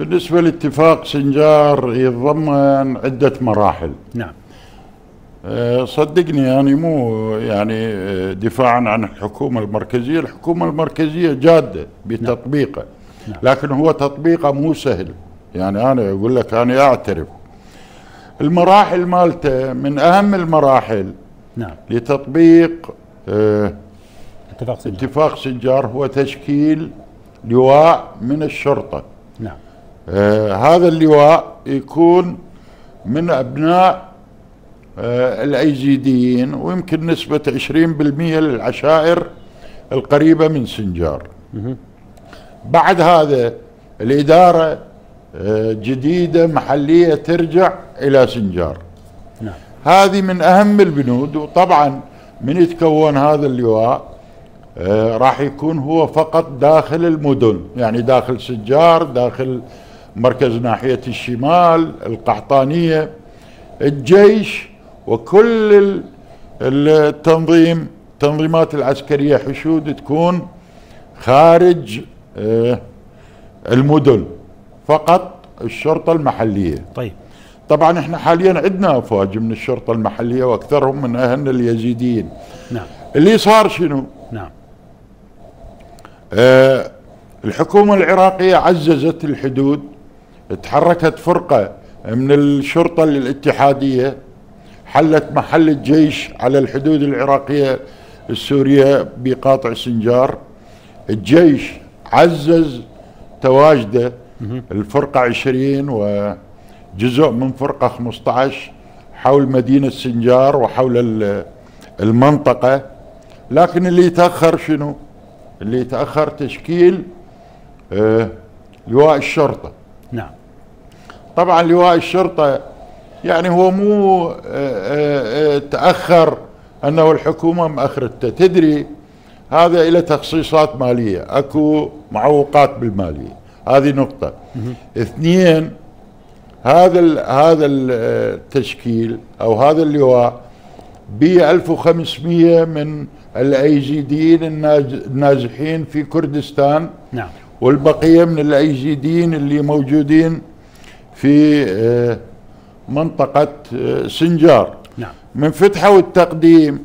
بالنسبة لاتفاق سنجار يتضمن عدة مراحل. نعم. أه، صدقني يعني مو يعني أه، دفاعا عن الحكومة المركزية. الحكومة المركزية جادة بتطبيقه نعم. لكن هو تطبيقه مو سهل. يعني أنا أقول لك أنا أعترف. المراحل مالته من أهم المراحل نعم. لتطبيق أه، اتفاق سنجار. اتفاق سنجار هو تشكيل لواء من الشرطة. نعم. آه هذا اللواء يكون من أبناء آه الأيزيديين ويمكن نسبة 20% للعشائر القريبة من سنجار. بعد هذا الإدارة آه جديدة محلية ترجع إلى سنجار نعم هذه من أهم البنود وطبعا من يتكون هذا اللواء آه راح يكون هو فقط داخل المدن يعني داخل سجار داخل مركز ناحية الشمال القحطانية الجيش وكل ال- التنظيم التنظيمات العسكرية حشود تكون خارج آه المدن فقط الشرطة المحلية. طيب. طبعا إحنا حاليا عندنا أفواج من الشرطة المحلية وأكثرهم من اهلنا اليزيديين. نعم. اللي صار شنو؟ نعم. آه الحكومة العراقية عززت الحدود تحركت فرقة من الشرطة الاتحادية حلت محل الجيش على الحدود العراقية السورية بقاطع سنجار. الجيش عزز تواجده الفرقة 20 وجزء من فرقة 15 حول مدينة سنجار وحول ال- المنطقة. لكن اللي تاخر شنو؟ اللي تاخر تشكيل آه لواء الشرطة. نعم. طبعا لواء الشرطة يعني هو مو آه، آه، آه، تأخر أنه الحكومة مأخرته تدري هذا إلى تخصيصات مالية أكو معوقات بالمالية. هذه نقطة. اثنين هذا ال هذا ال- التشكيل أو هذا اللواء ب 1500 من الايزيديين النازحين في كردستان. نعم. والبقية من الأيزيديين اللي موجودين في آه، منطقة آه، سنجار. نعم. من فتحة والتقديم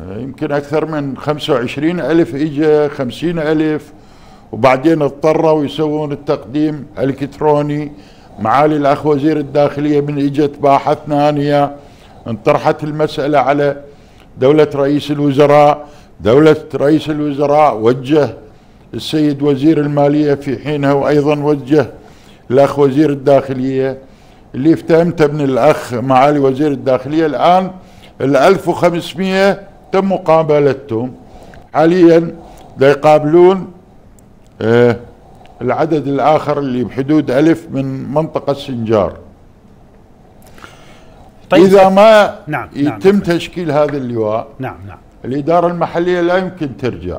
آه، يمكن أكثر من 25 ألف إجا 50 ألف. وبعدين اضطروا يسوون التقديم الكتروني معالي الأخ وزير الداخلية من إجت باحث ثانية. انطرحت المسألة على دولة رئيس الوزراء. دولة رئيس الوزراء وجه السيد وزير المالية في حينها وأيضا وجه الأخ وزير الداخلية اللي افتهمته من الأخ معالي وزير الداخلية الآن ال 1500 تم مقابلتهم حاليا دا يقابلون آه العدد الآخر اللي بحدود ألف من منطقة سنجار طيب. إذا ما نعم، نعم. يتم تشكيل هذا اللواء نعم نعم. الإدارة المحلية لا يمكن ترجع.